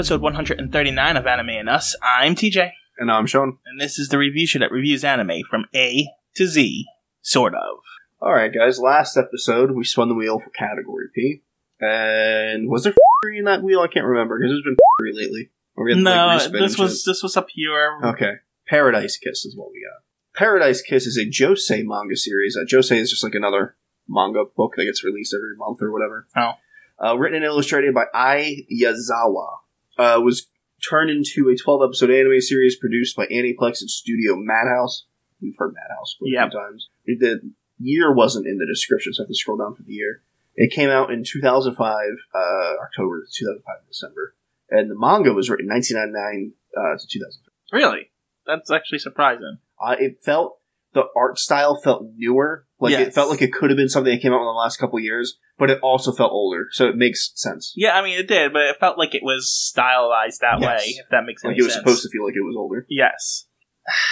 episode 139 of Anime and Us. I'm TJ, And I'm Sean. and this is the review show that reviews anime from A to Z, sort of. All right, guys. Last episode, we spun the wheel for category P. And was there f***ery in that wheel? I can't remember because there's been f***ery lately. No, like, this was this was pure. shit. okay. Paradise Kiss is what we got. Paradise Kiss is a Josei manga series. Uh, Josei is just like another manga book that gets released every month or whatever. Oh. Uh, written and illustrated by Ai Yazawa. Uh, was turned into a 12 episode anime series produced by Aniplex and Studio Madhouse. We've heard Madhouse quite a Yep. few times. The year wasn't in the description, so I have to scroll down for the year. It came out in 2005, uh, October 2005, December. And the manga was written 1999 uh, to 2005. Really, that's actually surprising. Uh, it felt, the art style felt newer. Like it felt like it could have been something that came out in the last couple years, but it also felt older, so it makes sense. Yeah, I mean it did, but it felt like it was stylized that Yes. way. If that makes any Like it was sense. supposed to feel like it was older. Yes.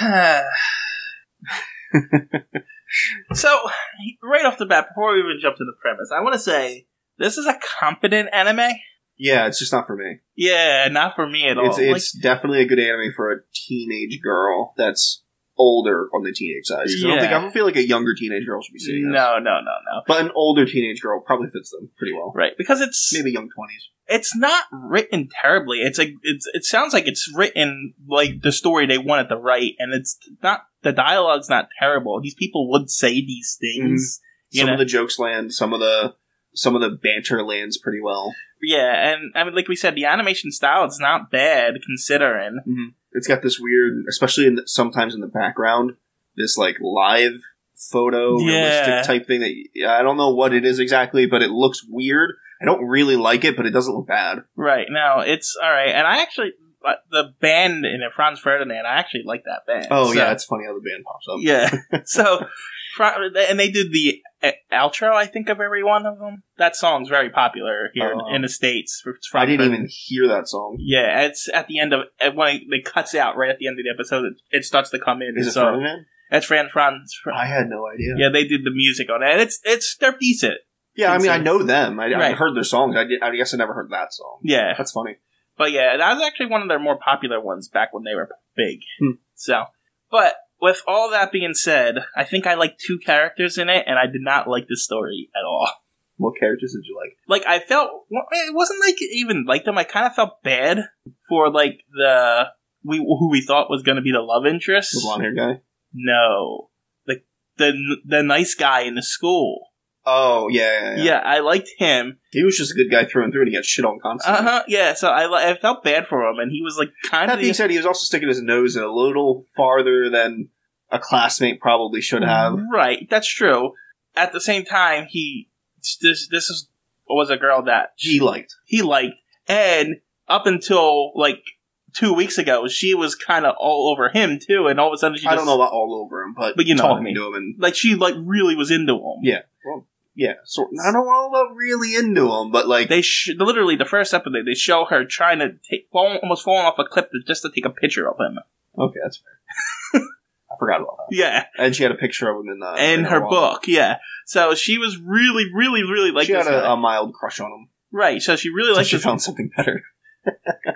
so, right off the bat, before we even jump to the premise, I want to say this is a competent anime. Yeah, it's just not for me. Yeah, not for me at all. It's it's definitely a good anime for a teenage girl that's older on the teenage side. 'Cause I don't think I Yeah. don't feel like a younger teenage girl should be seeing this. no, no, no, no. But an older teenage girl probably fits them pretty well. Right, because it's Maybe young twenties. it's not written terribly. It's like it's it sounds like it's written like the story they wanted to write, and it's not the dialogue's not terrible. These people would say these things. Mm-hmm. You Some know? of the jokes land. Some of the some of the banter lands pretty well. Yeah, and I mean, like we said, the animation style is not bad considering. Mm-hmm. It's got this weird, especially in the, sometimes in the background, this like live photo Yeah. realistic type thing that I don't know what it is exactly, but it looks weird. I don't really like it, but it doesn't look bad. Right now, it's all right, and I actually uh, the band in it, Franz Ferdinand. I actually like that band. Oh So- yeah, it's funny how the band pops up. yeah. so, and they did the outro. I think of every one of them. That song's very popular here Oh. in the states. I didn't even hear that song. Yeah, it's at the end of uh, when it, it cuts out right at the end of the episode. It, it starts to come in. Is it so Ferdinand? that's Fran Franz. Fran- I had no idea. yeah, they did the music on it. And it's it's they're decent. Yeah, I mean, I know them. I, I heard their songs. I, did, I guess I never heard that song. Yeah, That's funny. but yeah, that was actually one of their more popular ones back when they were big. Hmm. So, but with all that being said, I think I like two characters in it, and I did not like the story at all. What characters did you like? Like I felt it wasn't like even like them. I kind of felt bad for like the we who we thought was going to be the love interest. The blonde hair guy? No, the the the nice guy in the school. Oh, yeah, yeah, Yeah, yeah. I liked him. He was just a good guy through and through, and he got shit on constantly. Uh constantly. huh. Yeah, so I li- I felt bad for him, and he was like kind That of being said, he was also sticking his nose in a little farther than a classmate probably should have. right. That's true. At the same time, he this this is, was a girl that He liked. he liked, and up until like two weeks ago, she was kind of all over him too, and all of a sudden she I just, don't know about all over him, but, But you know what I mean. to him and like she like really was into him. Yeah. well, yeah, sort. I don't know about really into him, but like They sh- literally the first episode they show her trying to take fall, almost falling off a cliff to, just to take a picture of him. okay, that's fair. I forgot about that. Yeah, And she had a picture of him in, uh, in her wall. book. Yeah, so she was really, really, really like she had a, a mild crush on him. right. So she really So liked she found something better.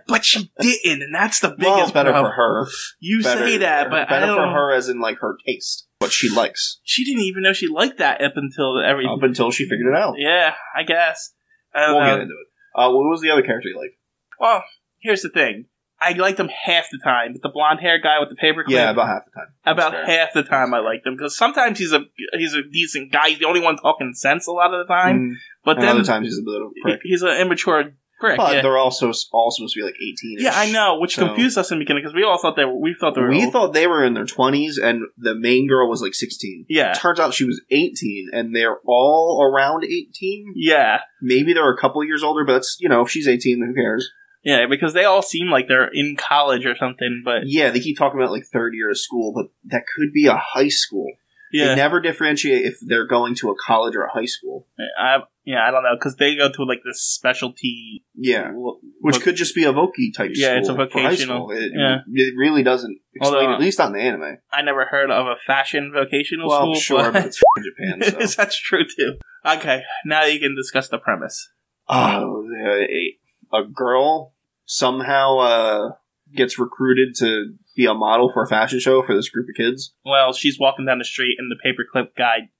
But she didn't, and that's the biggest Well, better problem. for her. You better, say that, but better I don't. for her as in like her taste, what she likes. She didn't even know she liked that up until every. Up until she figured it out. yeah, I guess. I don't We'll know. get into it. Uh, what was the other character you liked? Well, here's the thing. I liked him half the time, but the blonde hair guy with the paperclip. Yeah, about half the time. About half the time I liked him because sometimes he's a he's a decent guy. He's the only one talking sense a lot of the time. Mm, But and then other times he's a bit of a he- prick. he's an immature prick. But yeah. they're also all supposed to be like eighteen. yeah, I know, which So- confused us in the beginning because we all thought they were. We thought they were. We old. thought they were in their twenties, and the main girl was like sixteen. yeah, Turns out she was eighteen, and they're all around eighteen. yeah, Maybe they're a couple years older, but you know if she's eighteen, then who cares? yeah, because they all seem like they're in college or something. But Yeah, they keep talking about like third year of school, but that could be a high school. Yeah. They never differentiate if they're going to a college or a high school. I yeah, I don't know because they go to like this specialty. Yeah, which could just be a Voki type. Yeah, it's a school for high vocational. It, Yeah. it really doesn't explain, Although- at least on the anime. I never heard of a fashion vocational Well, school. sure, but but it's Japan. So. that's true too. Okay, now you can discuss the premise. Oh, a, a girl somehow uh, gets recruited to be a model for a fashion show for this group of kids. Well, she's walking down the street and the paperclip guy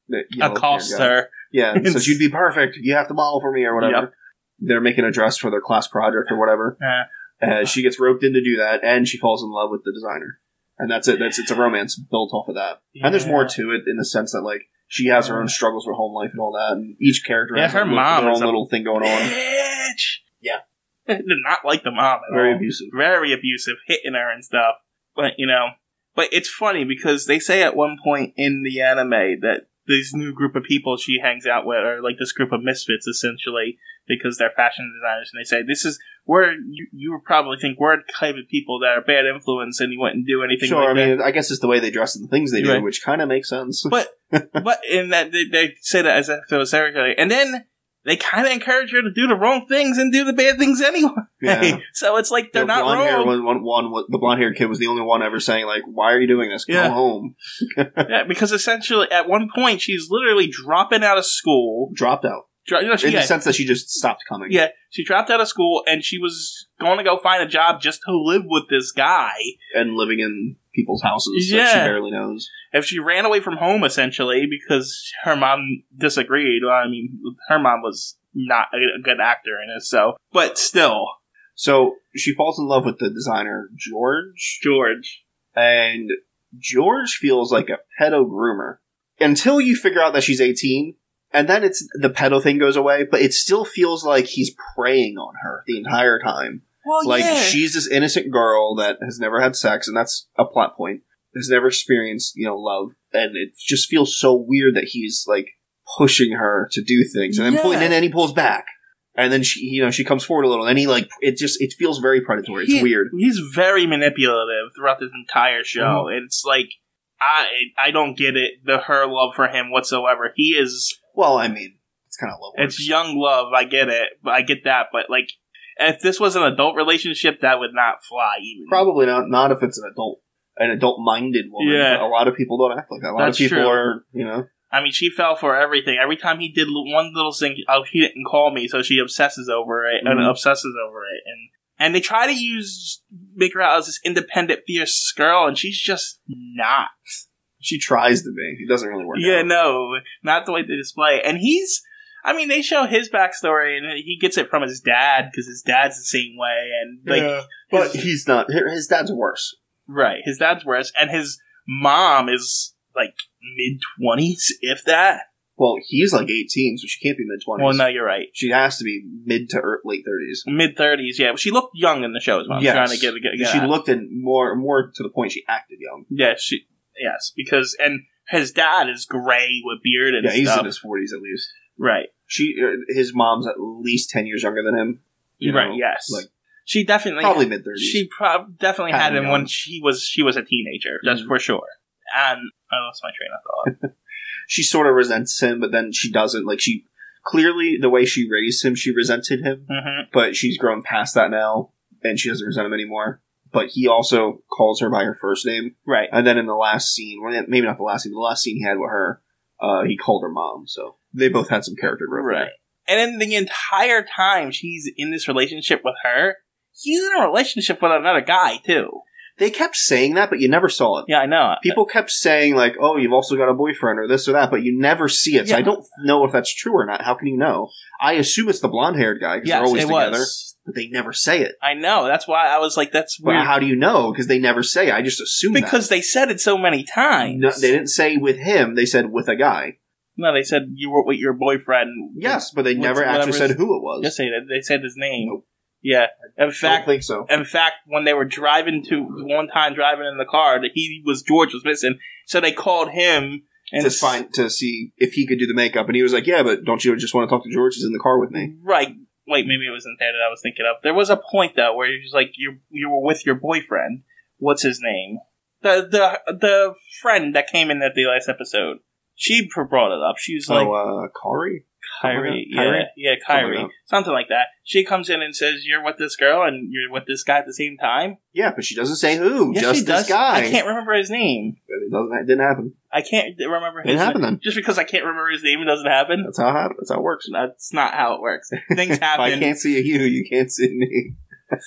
accosts her. Yeah, so she'd be perfect. You have to model for me or whatever. Yep. They're making a dress for their class project or whatever. Uh, Uh, she gets roped in to do that, and she falls in love with the designer. And that's it. That's it's a romance built off of that. And there's more to it in the sense that like she has her own struggles with home life and all that, and each character Yeah, has her their, mom their own a little thing going on. Bitch. Yeah. Did not like the mom at Very all. abusive. very abusive, hitting her and stuff. But you know, but it's funny because they say at one point in the anime that this new group of people she hangs out with are like this group of misfits essentially because they're fashion designers and they say this is we're you, you would probably think we're the type of people that are bad influence and you wouldn't do anything Sure, like I that. mean, I guess it's the way they dress and the things they do, Right. which kind of makes sense. But but in that they, they say that as if it was everything, and then they kind of encourage her to do the wrong things and do the bad things anyway. Yeah. so it's like they're the not wrong. one, one, one, the blonde haired kid was the only one ever saying like, "Why are you doing this? Go Yeah. home." Yeah, because essentially at one point she's literally dropping out of school. Dropped out Dro- you know, she, in yeah, the sense that she just stopped coming. yeah, she dropped out of school and she was going to go find a job just to live with this guy. and living in people's houses that she barely knows. If she ran away from home essentially because her mom disagreed. Well, I mean, her mom was not a good actor in it, so but still, So she falls in love with the designer George, George. and George feels like a pedo groomer until you figure out that she's eighteen, and then it's the pedo thing goes away. But it still feels like he's preying on her the entire time. Well, like yeah. she's this innocent girl that has never had sex, and that's a plot point. Has never experienced, you know, love, and it just feels so weird that he's like pushing her to do things, and then pulling, Yeah. and then he pulls back, and then she, you know, she comes forward a little, and he like it just it feels very predatory. It's He- weird. He's very manipulative throughout this entire show. Mm-hmm. It's like I I don't get it the her love for him whatsoever. He is Well, I mean, it's kind of love. it's young love. I get it, but I get that. But like, if this was an adult relationship, that would not fly. Even Probably not. Not if it's an adult, an adult-minded woman. Yeah. A lot of people don't act like that. A lot That's of people true. are, you know. I mean, she fell for everything. Every time he did one little thing, oh, he didn't call me, so she obsesses over it and Mhm. obsesses over it, and and they try to use make her out as this independent, fierce girl, and she's just not. She tries to be. It doesn't really work. Yeah, out. no, not the way they display. it. And he's, I mean, they show his backstory, and he gets it from his dad because his dad's the same way, and like, Yeah. But his- he's not. His dad's worse. right, his dad's worse, and his mom is like mid twenties, if that. Well, he's like 18, so she can't be mid 20s. Well, no, you're right, She has to be mid to er- late 30s. mid thirties. Yeah, she looked young in the show. Is what I'm Yes. trying to get. get, get she at. looked in more more to the point she acted young. yeah, she, yes, because and his dad is gray with beard and Yeah, he's in his 40s at least. Right, She, uh, his mom's at least 10 years younger than him. you know, right, yes. like she definitely probably mid 30s. She prob- definitely Had had him him when she was she was a teenager. That's Mhm. for sure. And I lost my train of thought. she sort of resents him, but then she doesn't. Like she clearly the way she raised him, she resented him, hmm but she's grown past that now, and she doesn't resent him anymore. But he also calls her by her first name, Right. and then in the last scene, well, maybe not the last scene, but the last scene he had with her, uh, he called her mom. So they both had some character growth. there. Right. And then the entire time she's in this relationship with her, he's in a relationship with another guy too. They kept saying that, but you never saw it. Yeah, I know. People kept saying like, "Oh, you've also got a boyfriend or this or that," but you never see it. So Yeah. I don't know if that's true or not. How can you know? I assume it's the blonde-haired guy because they're always together, was. but they never say it. I know. That's why I was like, that's weird. how do you know? Because they never say. it. I just assume because they said it so many times. No, they didn't say with him. They said with a guy. No, they said you were with your boyfriend. Yes, but they never actually said who it was. Yes, they did. They said his name. Nope. Yeah. In I don't fact, think so. in fact, when they were driving to one time driving in the car, that he was George was missing, so they called him and To find to see if he could do the makeup, and he was like, "Yeah, but don't you just want to talk to George? He's in the car with me." Right. Wait, maybe it wasn't that that I was thinking of. There was a point though where you're just like you you were with your boyfriend. What's his name? The the the friend that came in at the last episode. She brought it up. She was like oh, uh, Kari. Kyrie, yeah, that? yeah, Something like Kyrie, that. something like that. She comes in and says, "You're with this girl and you're with this guy at the same time." Yeah, but she doesn't say who. Yes, just this guy. I can't remember his name. It doesn't. It didn't happen. I can't remember It his didn't happen name. then. Just because I can't remember his name, it doesn't happen. That's how it happens. That's how it works. That's not how it works. Things if I can't see a you, you can't see me.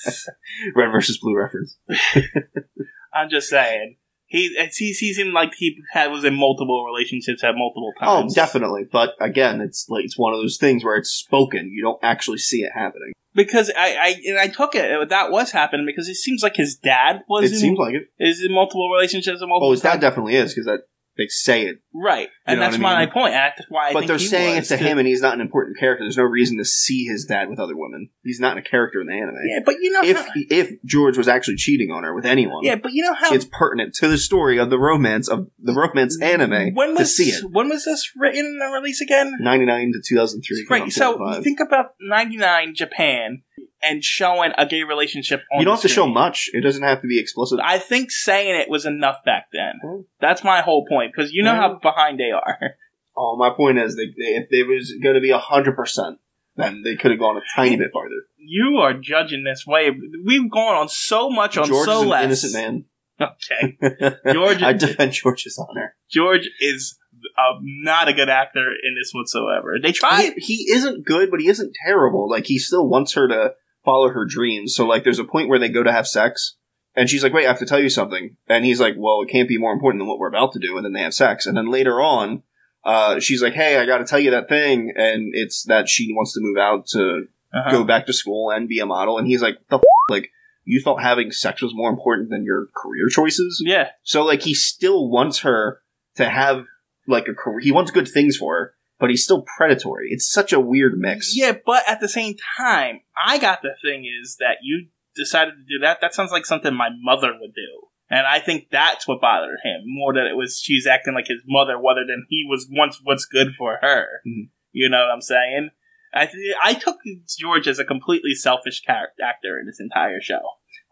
Red versus blue reference. I'm just saying. He he he seemed like he had was in multiple relationships at multiple Oh, times. definitely. But again, it's like it's one of those things where it's spoken. You don't actually see it happening. Because I, I and I took it that was happening because it seems like his dad was It in, seems like it. is in multiple relationships and multiple Oh, his dad definitely is because that they say it. right, and that's I my point. and That's why I but they're he saying it to him, and he's not an important character. There's no reason to see his dad with other women. He's not a character in the anime. Yeah, but you know, If how, if George was actually cheating on her with anyone, yeah, but you know how it's pertinent to the story of the romance of the romance anime when to was see it. when was this written and released again? 99 to 2003. Right. So you 2005. think about '99 Japan and showing a gay relationship. on you don't have to show much. It doesn't have to be explicit. I think saying it was enough back then. Mm. That's my whole point because you know how behind they are. Oh, my point is, they, they, if it was going to be 100%, then they could have gone a tiny bit farther. You are judging this way. We've gone on so much on George so is an less. innocent man. Okay, George- I defend George's honor. George is uh, not a good actor in this whatsoever. They tried. He, he isn't good, but he isn't terrible. Like, he still wants her to follow her dreams. So, like, there's a point where they go to have sex, and she's like, wait, I have to tell you something. And he's like, well, it can't be more important than what we're about to do. And then they have sex. And then later on, uh, she's like, hey, I got to tell you that thing. And it's that she wants to move out to Uh-huh. go back to school and be a model. And he's like, the f-? like, you thought having sex was more important than your career choices? Yeah, So, like, he still wants her to have, like, a career. He wants good things for her, but he's still predatory. It's such a weird mix. yeah, but at the same time, I got the thing is that you decided to do that. That sounds like something my mother would do. And I think that's what bothered him more than it was she's acting like his mother, rather than he was once what's good for her. Mhm. You know what I'm saying? I th- I took George as a completely selfish character actor in this entire show.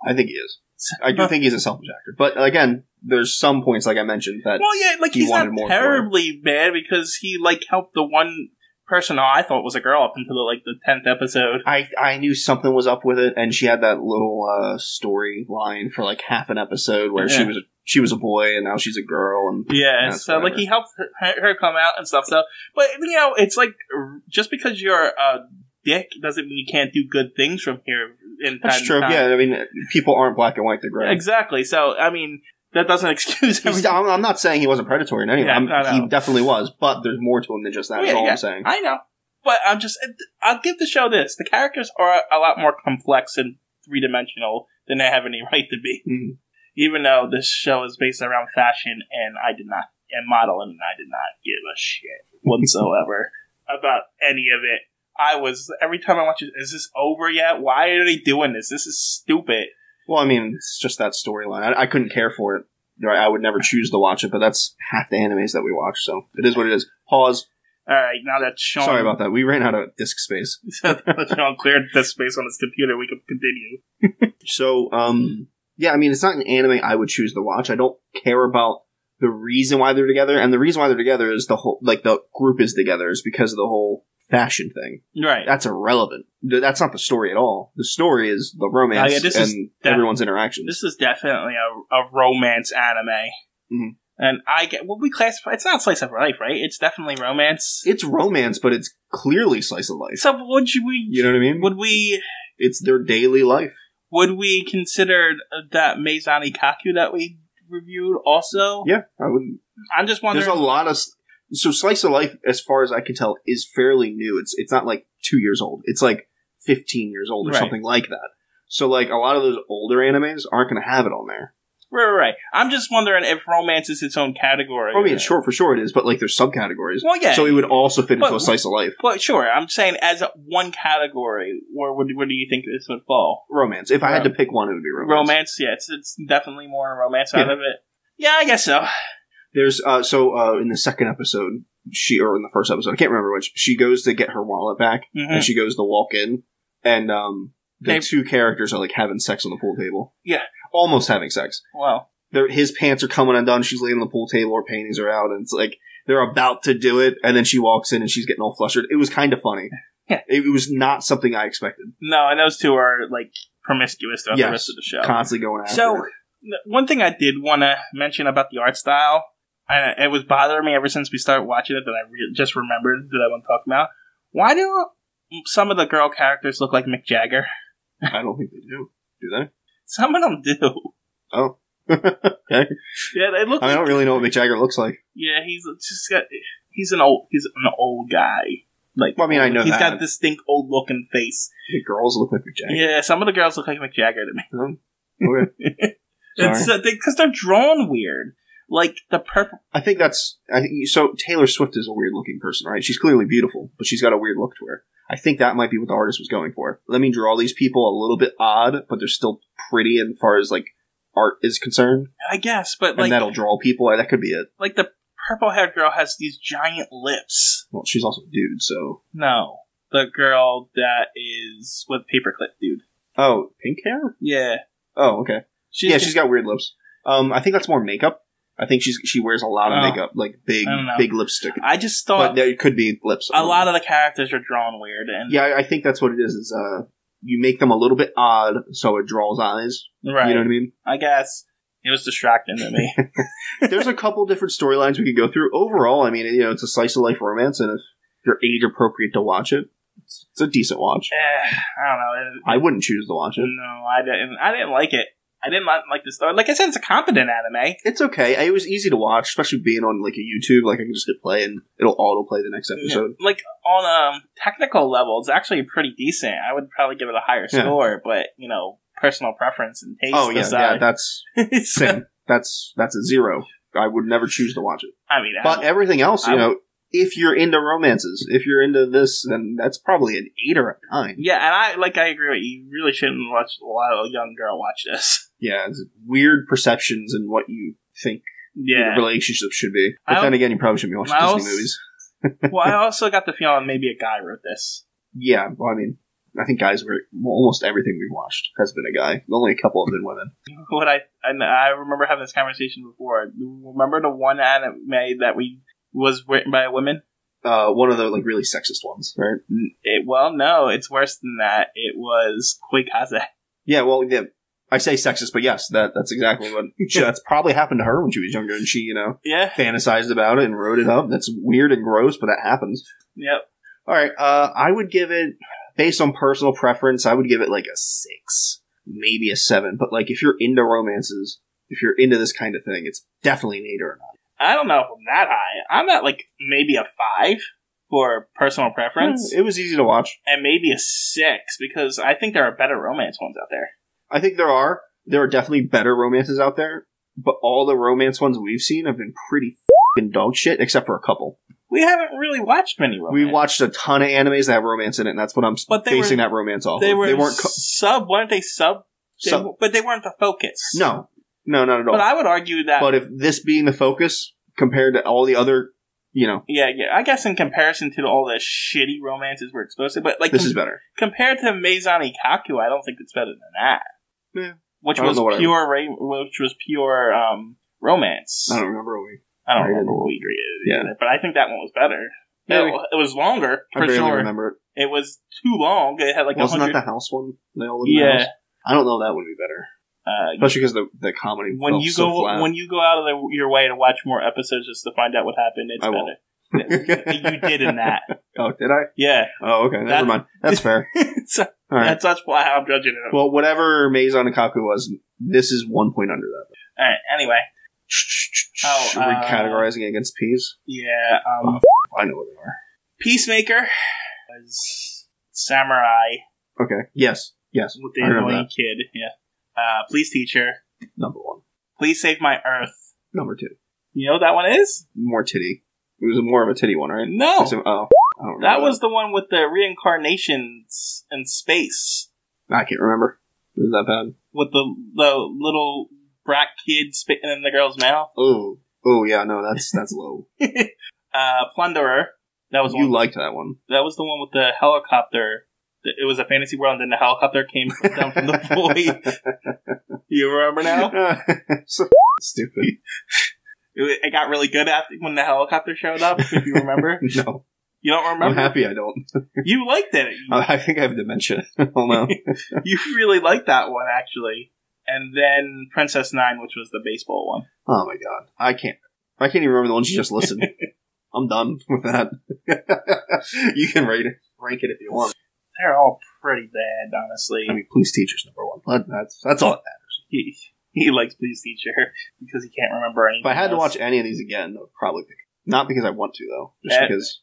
I think he is. I do think he's a selfish actor. But again, there's some points, like I mentioned, that Well, yeah, like He he's not wanted more for terribly bad because he like helped the one person I thought was a girl up until like the tenth episode. I, I knew something was up with it, and she had that little uh, storyline for like half an episode where she Yeah. was she was a boy and now she's a girl, and Yeah, That's so like he helped her, her come out and stuff. So, but you know, it's like just because you're a dick doesn't mean you can't do good things from here. In that's true. Yeah, I mean, people aren't black and white; they're gray. exactly. So, I mean, that doesn't excuse He's, everything. I'm, I'm not saying he wasn't predatory in any way. Yeah, I'm- no, no. He definitely was, but there's more to him than just that. Oh, That's yeah, all yeah. I'm saying. I know, but I'm just I'll give the show this: the characters are a lot more complex and three dimensional than they have any right to be. Mhm. Even though this show is based around fashion, and I did not and modeling, and I did not give a shit whatsoever about any of it. I was every time I watch it, is this over yet? Why are they doing this? This is stupid. Well, I mean, it's just that storyline. I, I couldn't care for it. I would never choose to watch it, but that's half the animes that we watch, so it is what it is. Pause. All right, now that Sean, Sorry about that. We ran out of disk space. Sean cleared this space on his computer, we can continue. So, um, yeah, I mean, it's not an anime I would choose to watch. I don't care about the reason why they're together, and the reason why they're together is the whole, like, the group is together is because of the whole fashion thing. Right. That's irrelevant. That's not the story at all. The story is the romance Oh, yeah, this is and def- everyone's interactions. This is definitely a, a romance anime. Mhm. And I get what we classify. It's not slice of life, right? It's definitely romance. it's romance, but it's clearly slice of life. So would we You know what I mean? would we It's their daily life. would we consider that Maison Ikkoku that we reviewed also? Yeah, I would. I'm just wondering. There's a lot of so slice of life, as far as I can tell, is fairly new. It's it's not like two years old. It's like 15 years old or Right. something like that. So like a lot of those older animes aren't going to have it on there. right, right, right. I'm just wondering if romance is its own category. I mean, sure for sure it is, but like there's subcategories. Well, yeah. So it would also fit into a slice of life. But sure, I'm saying as one category, where would where do you think this would fall? Romance. If I had to pick one, it would be romance. Romance, yeah, it's it's definitely more a romance out Yeah. of it. Yeah, I guess so. There's uh so uh in the second episode, she or in the first episode, I can't remember which. She goes to get her wallet back, Mhm. and she goes to walk in, and um the They- two characters are like having sex on the pool table. Yeah. almost having sex. Wow. They're, his pants are coming undone. She's laying on the pool table. Her panties are out, and it's like they're about to do it, and then she walks in and she's getting all flustered. It was kind of funny. Yeah. It, was not something I expected. no, and those two are like promiscuous throughout Yes. the rest of the show. Constantly going after. So, one thing I did want to mention about the art style, and it was bothering me ever since we started watching it that I re- just remembered that I want to talk about. Why do some of the girl characters look like Mick Jagger? I don't think they do. Do they? Some of them do. Oh. okay. Yeah, they look. I, mean, I don't really know what Mick Jagger looks like. Yeah, he's just got. He's an old. He's an old guy. Like, Well, I mean, I know he's that. got distinct old looking face. The girls look like Mick Jagger. Yeah, some of the girls look like Mick Jagger to me. Um, okay. It's Sorry. because they're drawn weird. Like the purple. I think that's. I think so. Taylor Swift is a weird looking person, right? She's clearly beautiful, but she's got a weird look to her. I think that might be what the artist was going for. Let me draw these people a little bit odd, but they're still pretty as far as like art is concerned, I guess, but and like that'll draw people. That could be it. like the purple haired girl has these giant lips. Well, she's also a dude, so. No, the girl that is with paperclip dude. Oh, pink hair? Yeah, Oh, okay. she's yeah, she's got weird lips. Um, I think that's more makeup. I think she's she wears a lot of Oh. makeup, like big, I don't know. big lipstick. I just But thought there could be lips. a lot of the characters are drawn weird, and Yeah, I- I think that's what it is. Is uh, you make them a little bit odd, so it draws eyes. right. You know what I mean? I guess it was distracting to me. There's a couple different storylines we could go through. Overall, I mean, you know, it's a slice of life romance, and if you're age appropriate to watch it, it's, it's a decent watch. Eh, I don't know. It- I wouldn't choose to watch it. no, I didn't. I didn't like it. I didn't like the story. Like I said, it's a competent anime. It's okay. It was easy to watch, especially being on like a YouTube. Like I can just hit play and it'll auto play the next episode. Like on a technical level, it's actually pretty decent. I would probably give it a higher Yeah. score, but you know, personal preference and taste Oh yeah, yeah. That's same. That's that's a zero. I would never choose to watch it. I mean, But don't- everything else, you I- know, if you're into romances, if you're into this, then that's probably an eight or a nine. yeah, and I like. I agree. with you. You really shouldn't watch a lot of young girl watch this. Yeah, it's weird perceptions and what you think Yeah. relationships should be. But I then again, you probably shouldn't be watching Disney also- movies. well, I also got the feeling maybe a guy wrote this. Yeah, well, I mean, I think guys were well, almost everything we've watched has been a guy. Only a couple have been women. What I and I remember having this conversation before. Remember the one anime that we was written by a woman? Uh, one of the like really sexist ones, right? It, well, no, it's worse than that. It was Koikaze. Yeah, well, yeah. I say sexist, but yes, that that's exactly what that's probably happened to her when she was younger, and she, you know, Yeah. fantasized about it and wrote it up. That's weird and gross, but that happens. Yep. All right, uh, I would give it based on personal preference. I would give it like a six, maybe a seven. But like, if you're into romances, if you're into this kind of thing, it's definitely an eight or nine. I don't know if I'm that high. I'm at like maybe a five for personal preference, It was easy to watch. and maybe a six because I think there are better romance ones out there. I think there are there are definitely better romances out there, but all the romance ones we've seen have been pretty fing dog shit, except for a couple. We haven't really watched many romance. We watched a ton of animes that have romance in it, and that's what I'm But they basing were- that romance off. They of. were they weren't co- sub, weren't they sub? They sub- w- but they weren't the focus. no, no, not at all. But I would argue that. but if this being the focus compared to all the other, you know, yeah, yeah. I guess in comparison to all the shitty romances we're exposed to, but like this com- is better. compared to Maison Ikkoku, I don't think it's better than that. Yeah. Which was know what I- pure, ra- which was pure um, romance. I don't remember what we. I don't I remember didn't- what we agreed. Yeah. either, but I think that one was better. Maybe. It, it was longer I barely sure. remember it. It was too long. It had like a Wasn't that the house one? They all live in the yeah. house? I don't know. That would be better, Uh, especially because the the comedy. when felt you so go flat. when you go out of the, your way to watch more episodes just to find out what happened, it's I won't. better. you did in that. oh, did I? Yeah. Oh, okay. That- Never mind. That's fair. so, All right. That's that's why I'm judging it. Well, whatever Maison Ikkoku was, this is one point under that. All right. Anyway, Oh, Are we uh, categorizing against peas? yeah. Um, I know what they are. Peacemaker was samurai Okay. Yes. Yes. with the annoying kid. Yeah. Uh, Please Teacher. Number one. Please save my Earth. Number two. You know what that one is? More titty. It was more of a titty one, right? No. Oh, I don't remember That was the one with the reincarnations in space. I can't remember. Was that bad? With the the little brat kid spitting in the girl's mouth. Oh. Oh yeah. No, that's that's low. Uh, Plunderer. That was you one. liked that one. that was the one with the helicopter. It was a fantasy world, and then the helicopter came down from the void. You remember now? so stupid. It, it got really good after when the helicopter showed up. If you remember, No, you don't I'm happy I don't. You liked it. I think I have dementia. oh no. You really liked that one actually. And then Princess Nine, which was the baseball one. Oh my god. I can't. I can't even remember the ones you just listened. I'm done with that. you can rate it, rank it if you want. they're all pretty bad, honestly. I mean, Please Teacher's number one. That- That's that's all that matters. He he likes Please Teacher because he can't remember anything. If I had to watch any of these again, I would probably pick. Not because I want to though, just because.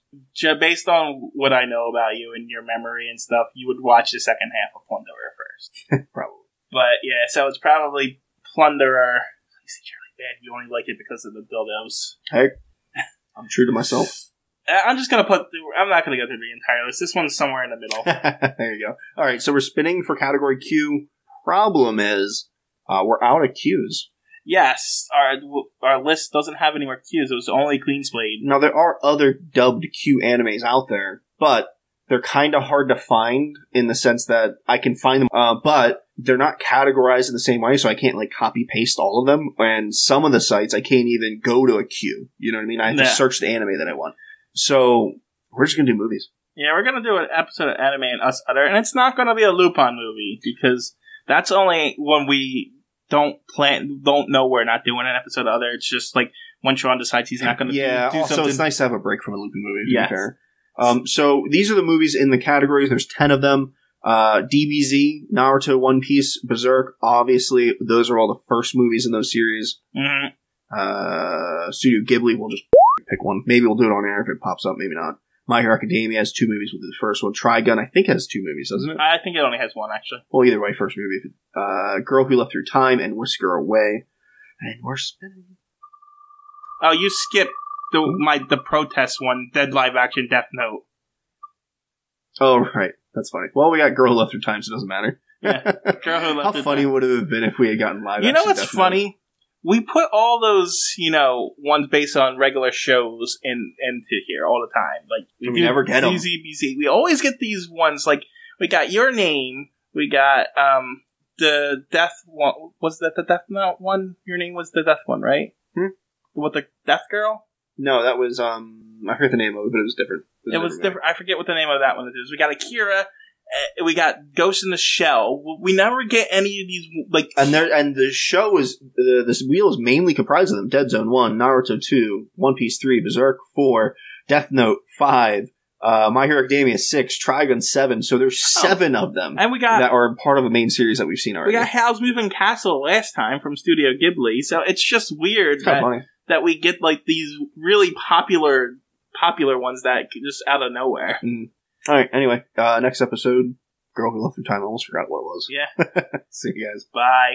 Based on what I know about you and your memory and stuff, you would watch the second half of Plunderer first. Probably. But yeah, so it's probably Plunderer. Really bad. You only like it because of the dildos. I'm true to myself. I'm just gonna put. Through, I'm not gonna go through the entire list. This one's somewhere in the middle. there you go. All right, so we're spinning for category Q. Problem is, uh, we're out of Qs. Yes, our our list doesn't have any more Qs. It was only Queen's Blade. Now there are other dubbed Q animes out there, but they're kind of hard to find in the sense that I can find them, uh, but they're not categorized in the same way, so I can't like copy paste all of them. And some of the sites I can't even go to a Q. You know what I mean? I have to search the anime that I want. So we're just gonna do movies. Yeah, we're gonna do an episode of Anime and Us Other, and it's not gonna be a Lupin movie because that's only when we don't plan, don't know we're not doing an episode of Other. It's just like when Sean decides he's not gonna yeah. do, do also, something. it's nice to have a break from a Lupin movie. To be fair. Um, so these are the movies in the categories. There's ten of them. Uh, DBZ, Naruto, One Piece, Berserk. Obviously, those are all the first movies in those series. Mhm. Uh, Studio Ghibli, we'll just pick one. Maybe we'll do it on air if it pops up. Maybe not. My Hero Academia has two movies. We'll the first one. Trigun, I think, has two movies, doesn't it? I think it only has one actually. Well, either way, first movie. Uh, Girl Who Left Through Time and Whisker Away. And we're spinning. Oh, you skipped the my the protest one, Dead Live Action Death Note. Oh, right. That's funny. Well, we got Girl Who Left Through Time, so it doesn't matter. Yeah. Girl Who Left How funny Time. would it have been if we had gotten live? Action? You know what's Death Note? We put all those, you know, ones based on regular shows in into here all the time. Like And we never get 'em. DBZ. We always get these ones. Like we got your name. We got um the death one. Was that the death note one? Your name was the death one, right? Hmm? With the death girl. No, that was um. I forget the name of it, but it was different. It was different. I forget what the name of that one is. We got Akira. Uh, we got Ghost in the Shell. We never get any of these like And there, and the show is the this wheel is mainly comprised of them: Dead Zone One, Naruto Two, One Piece Three, Berserk Four, Death Note Five, uh, My Hero Academia Six, Trigun Seven. So there's seven of them and we got that are part of a main series that we've seen already. We got Howl's Moving Castle last time from Studio Ghibli, so it's just weird It's that, funny. that we get like these really popular popular ones that just out of nowhere. All right. Anyway, uh, next episode, Girl Who Left Through Time. I almost forgot what it was. Yeah. See you guys. Bye.